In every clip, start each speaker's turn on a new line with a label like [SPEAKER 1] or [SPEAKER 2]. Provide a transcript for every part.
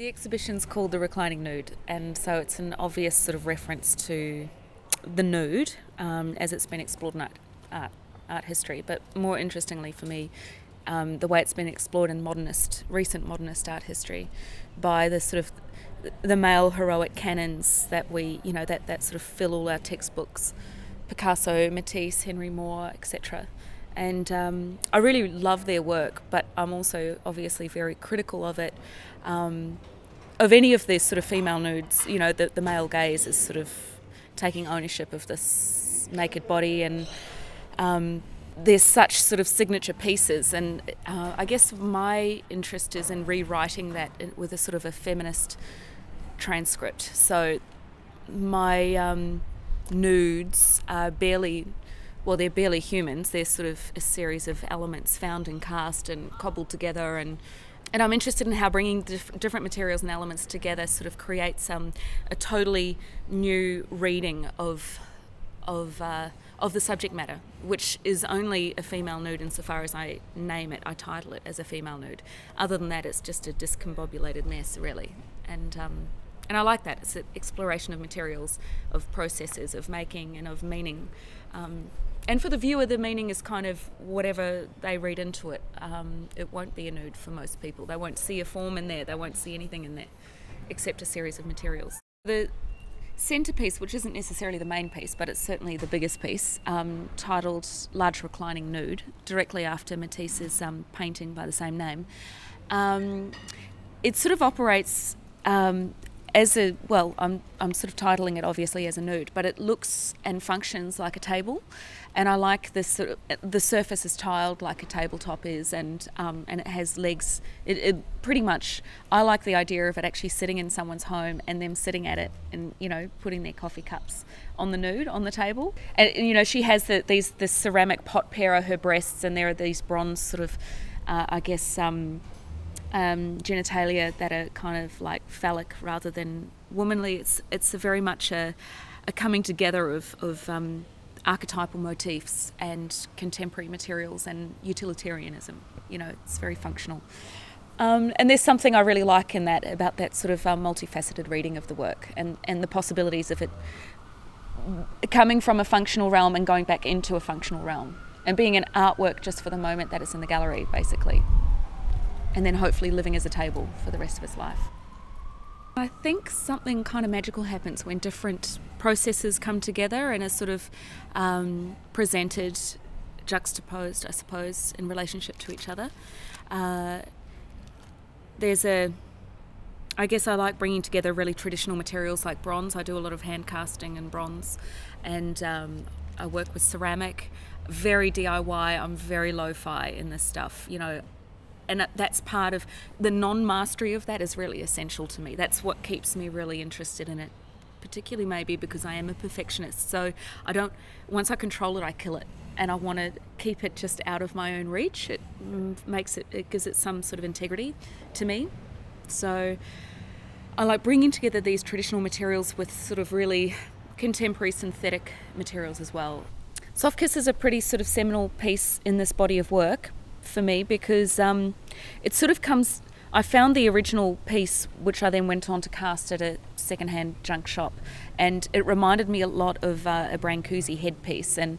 [SPEAKER 1] The exhibition's called The Reclining Nude, and so it's an obvious sort of reference to the nude um, as it's been explored in art, art, art, history. But more interestingly for me, um, the way it's been explored in modernist, recent modernist art history by the sort of the male heroic canons that we, you know, that, that sort of fill all our textbooks Picasso, Matisse, Henry Moore, etc. And um, I really love their work, but I'm also obviously very critical of it. Um, of any of these sort of female nudes, you know, the, the male gaze is sort of taking ownership of this naked body and um, there's such sort of signature pieces and uh, i guess my interest is in rewriting that with a sort of a feminist transcript so my um, nudes are barely well they're barely humans they're sort of a series of elements found and cast and cobbled together and and I'm interested in how bringing different materials and elements together sort of creates um, a totally new reading of of uh, of the subject matter, which is only a female nude insofar as I name it, I title it as a female nude. Other than that, it's just a discombobulated mess, really. And um, and I like that. It's an exploration of materials, of processes, of making, and of meaning. Um, and for the viewer, the meaning is kind of whatever they read into it. Um, it won't be a nude for most people. They won't see a form in there. They won't see anything in there, except a series of materials. The centerpiece, which isn't necessarily the main piece, but it's certainly the biggest piece, um, titled Large Reclining Nude, directly after Matisse's um, painting by the same name. Um, it sort of operates um, as a well, I'm I'm sort of titling it obviously as a nude, but it looks and functions like a table, and I like this sort of the surface is tiled like a tabletop is, and um, and it has legs. It, it, pretty much I like the idea of it actually sitting in someone's home and them sitting at it and you know putting their coffee cups on the nude on the table, and you know she has the, these this ceramic pot pair of her breasts, and there are these bronze sort of uh, I guess. Um, um, genitalia that are kind of like phallic rather than womanly. It's it's very much a, a coming together of, of um, archetypal motifs and contemporary materials and utilitarianism. You know, it's very functional. Um, and there's something I really like in that about that sort of um, multifaceted reading of the work and, and the possibilities of it coming from a functional realm and going back into a functional realm and being an artwork just for the moment that it's in the gallery, basically and then hopefully living as a table for the rest of his life. I think something kind of magical happens when different processes come together and are sort of um, presented, juxtaposed, I suppose, in relationship to each other. Uh, there's a I guess I like bringing together really traditional materials like bronze. I do a lot of hand casting in bronze, and um, I work with ceramic. Very DIY. I'm very lo-fi in this stuff. You know, and that's part of the non-mastery of that is really essential to me. That's what keeps me really interested in it particularly maybe because I am a perfectionist. So I don't once I control it I kill it. And I want to keep it just out of my own reach. It mm, makes it it gives it some sort of integrity to me. So I like bringing together these traditional materials with sort of really contemporary synthetic materials as well. Soft Kiss is a pretty sort of seminal piece in this body of work for me because um, it sort of comes. I found the original piece, which I then went on to cast at a secondhand junk shop, and it reminded me a lot of uh, a Brancusi headpiece. And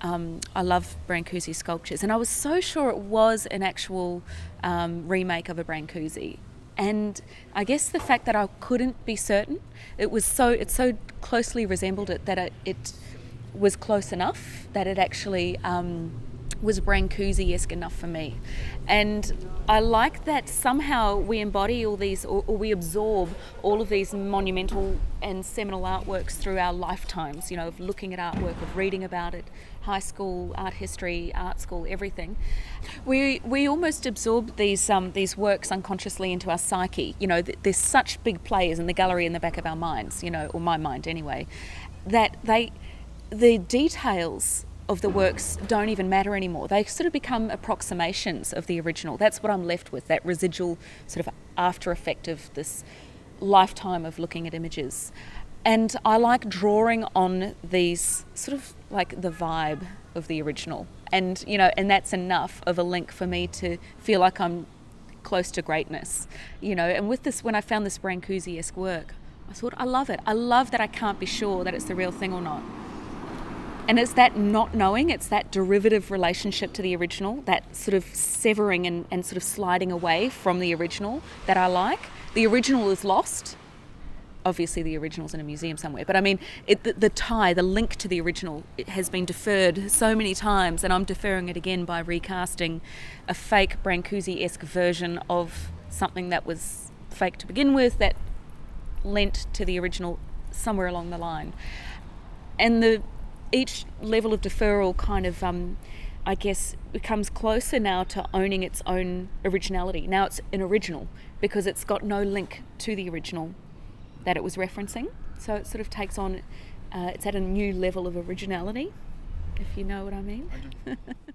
[SPEAKER 1] um, I love Brancusi sculptures, and I was so sure it was an actual um, remake of a Brancusi. And I guess the fact that I couldn't be certain, it was so it so closely resembled it that it, it was close enough that it actually. Um, was Brancusi-esque enough for me. And I like that somehow we embody all these, or, or, we absorb all of these monumental and seminal artworks through our lifetimes, you know, of looking at artwork, of reading about it, high school, art history, art school, everything. We, we almost absorb these, um, these works unconsciously into our psyche. You know, there's such big players in the gallery in the back of our minds, you know, or my mind anyway, that they, the details of the works don't even matter anymore. They sort of become approximations of the original. That's what I'm left with, that residual sort of after effect of this lifetime of looking at images. And I like drawing on these sort of like the vibe of the original. And, you know, and that's enough of a link for me to feel like I'm close to greatness, you know. And with this, when I found this Brancusi esque work, I thought, I love it. I love that I can't be sure that it's the real thing or not. And it's that not knowing, it's that derivative relationship to the original, that sort of severing and, and sort of sliding away from the original that I like. The original is lost. Obviously, the original's in a museum somewhere, but I mean, it, the, the tie, the link to the original, has been deferred so many times, and I'm deferring it again by recasting a fake Brancusi esque version of something that was fake to begin with, that lent to the original somewhere along the line. And the each level of deferral kind of, um, I guess, becomes closer now to owning its own originality. Now it's an original because it's got no link to the original that it was referencing. So it sort of takes on, uh, it's at a new level of originality, if you know what I mean.
[SPEAKER 2] I